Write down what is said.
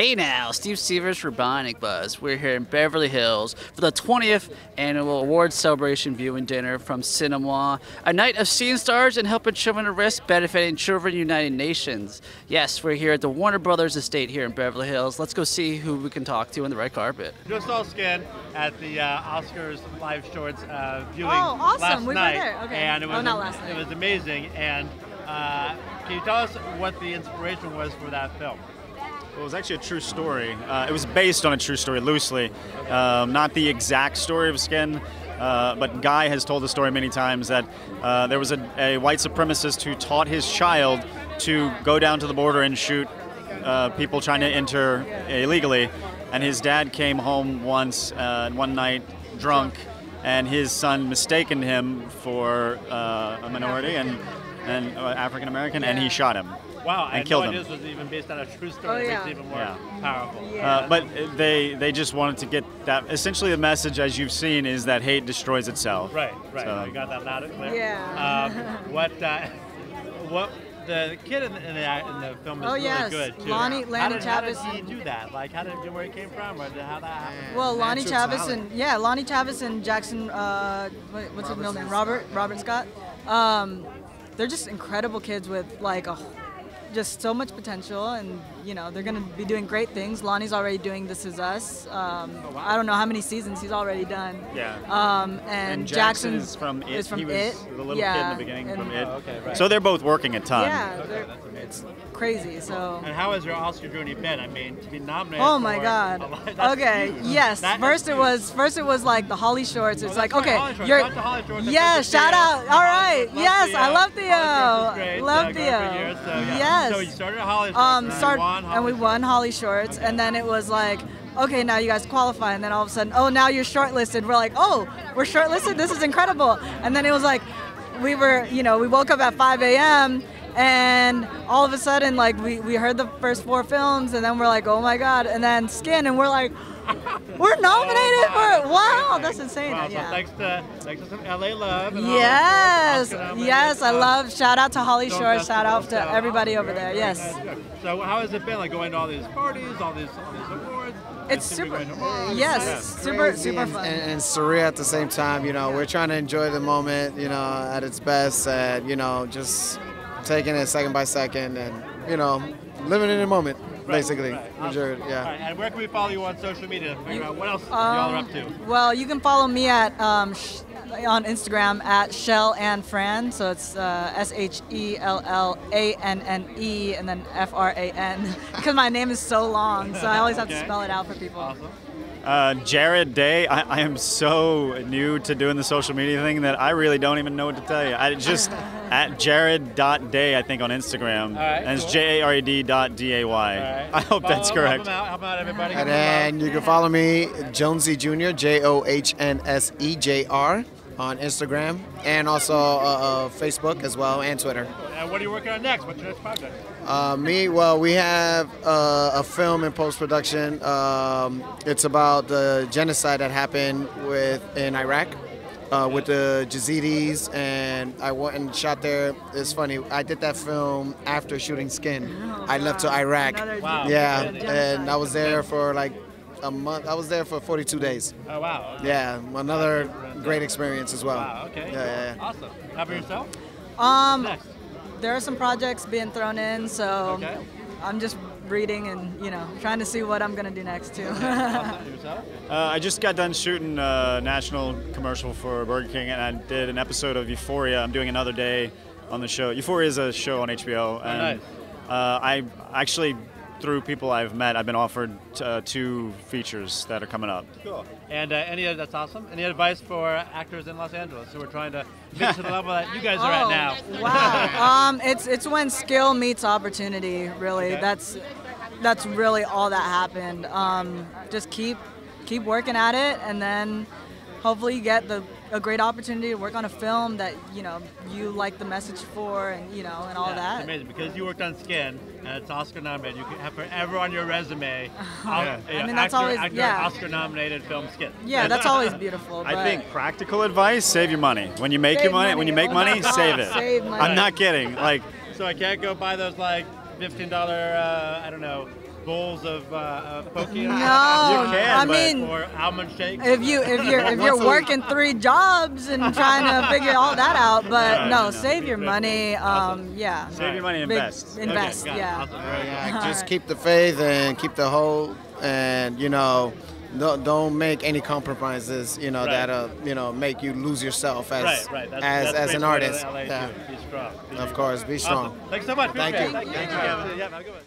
Hey now, Steve Severs for Bionic Buzz. We're here in Beverly Hills for the 20th annual awards celebration viewing dinner from Cinémoi, a night of seeing stars and helping children at risk, benefiting Children United Nations. Yes, we're here at the Warner Brothers estate here in Beverly Hills. Let's go see who we can talk to on the red carpet. Just all Skin at the uh, Oscars live shorts uh, viewing Oh, awesome. last We were night, there. Okay. and it Oh, was not last night. it was amazing. And uh, can you tell us what the inspiration was for that film? Well, it was actually a true story. Uh, it was based on a true story, loosely. Um, not the exact story of Skin, uh, but Guy has told the story many times that uh, there was a, a white supremacist who taught his child to go down to the border and shoot uh, people trying to enter illegally. And his dad came home once, uh, one night, drunk, and his son mistaken him for uh, a minority and, and uh, African American, and he shot him. Wow, I and had killed no him. this was even based on a true story. Oh, yeah. makes it even more Yeah. powerful. Uh, but they they just wanted to get that. Essentially, the message, as you've seen, is that hate destroys itself. Right, right. So- You got that loud and clear. Yeah. Um, what uh, what the kid in the, in the, in the film is Oh, really yes. good too. Lonnie- how Lanny did, how did he do that? Like, how did where he came from, or how that happened? Well, Lonnie Natural Chavis and yeah, Lonnie Chavis and Jackson. Uh, what- what's his middle name? Robert. Robert Scott. Um, they're just incredible kids with like a, just so much potential, and you know they're gonna be doing great things. Lonnie's already doing This Is Us. Um, I don't know how many seasons he's already done. Yeah. Um, and, and Jackson Jackson's is from It. Is from he was It. the little yeah. kid in the beginning and- from It. Oh, okay, right. So they're both working a ton. Yeah, they're- it's crazy. So. And how has your Oscar journey been? I mean, to be nominated. Oh my for God. a lot- Okay. huge. Yes. That is first it huge. was first it was like the HollyShorts. It's Oh, like okay, Holly you're Shout out to HollyShorts. Yeah. Shout Theo. out. All right. Love yes, Theo. I love Theo. Holly Shorts is great. Love Theo. years, so, yeah. Yes. So you started at HollyShorts. um. and Won and we won HollyShorts, and then it was like. Okay, now you guys qualify, and then all of a sudden, oh, now you're shortlisted. We're like, oh, we're shortlisted. This is incredible. And then it was like, we were, you know, we woke up at 5 a.m. and all of a sudden, like, we, we heard the first four films, and then we're like, oh my god, and then Skin, and we're like, we're nominated for it. Wow, that's insane. Wow, so yeah. thanks to thanks to some LA love. and Yes, stuff, yes, I Um, love. Shout out to Holly Shore. Shout out to everybody over there. very Yes, nice. So how has it been like going to all these parties, all these all these awards? it's Seem to be super. going. Yes, Yeah. super Crazy super and, fun. and, and surreal at the same time. You know, we're trying to enjoy the moment, you know, at its best, and you know, just taking it second by second, and you know, living in the moment, basically. right. Enjoy it, yeah. right, and where can we follow you on social media to figure out what else y'all are up to? Well, you can follow me at um, sh- on Instagram at Shell and Fran. So it's uh, S H E L L A N N E and then F R A N because my name is so long, so I always have to spell it out for people. Awesome. Uh, Jared Day, I, I am so new to doing the social media thing that I really don't even know what to tell you. I just at jared.day, I think, on Instagram. All right, and it's cool. J A R E D dot D A Y. All right. I hope that's correct. Help out, help 'em out, everybody. And Give 'em then you can follow me, Johnse Jr. J O H N S E J R, on Instagram, and also uh, uh, Facebook as well, and Twitter. And what are you working on next? What's your next project? Uh, me, well, we have uh, a film in post production. Um, it's about the genocide that happened with in Iraq uh, with the Yazidis, and I went and shot there. It's funny. I did that film after shooting Skin. I left to Iraq. Another Wow. Yeah, and I was there for like a month. I was there for 42 days. Oh wow. Yeah, another great experience as well. Wow. Okay. Yeah, yeah, yeah. Awesome. How about yourself? Um, Next. there are some projects being thrown in, so Okay. I'm just reading and you know trying to see what I'm gonna do next too. Awesome. Yourself? Uh, I just got done shooting a national commercial for Burger King, and I did an episode of Euphoria. I'm doing another day on the show. Euphoria is a show on HBO, and nice. uh, I actually, through people I've met, I've been offered uh, two features that are coming up. Cool. And uh, any that's awesome. Any advice for actors in Los Angeles who are trying to get to the level that you guys are at now? Oh, wow. um, it's it's when skill meets opportunity. Really, Okay. that's that's really all that happened. Um, just keep keep working at it, and then hopefully you get the a great opportunity to work on a film that you know you like the message for, and you know, and all Yeah, that. It's amazing because you worked on Skin and it's Oscar nominated. You can have forever on your resume. Yeah. I mean, that's actor, always- actor, yeah. Oscar nominated film Skin. Yeah, that's always beautiful. I think practical advice: save your money. When you make Save your money, when you make Oh money, God, save it. save money. I'm not kidding. Like So I can't go buy those like fifteen dollar uh, I don't know bowls of uh, uh, poke? No, can, I but- mean, Or almond shakes? if you if you're if you're Once a week. working three jobs and trying to figure all that out, but Right, no, no, save your money. Um, yeah, Save your money and Big- invest. invest, Okay, yeah. Awesome. Very good. Just keep the faith and keep the hope, and you know, don't, don't make any compromises. You know Right. that'll, you know make you lose yourself as Right, right. That's, as that's as an great way to artist. Yeah. Be strong. Be Of course, be strong. Awesome. Thanks so much. Thank Appreciate you. it. Thank you, All right. Kevin. Yeah, have a good one.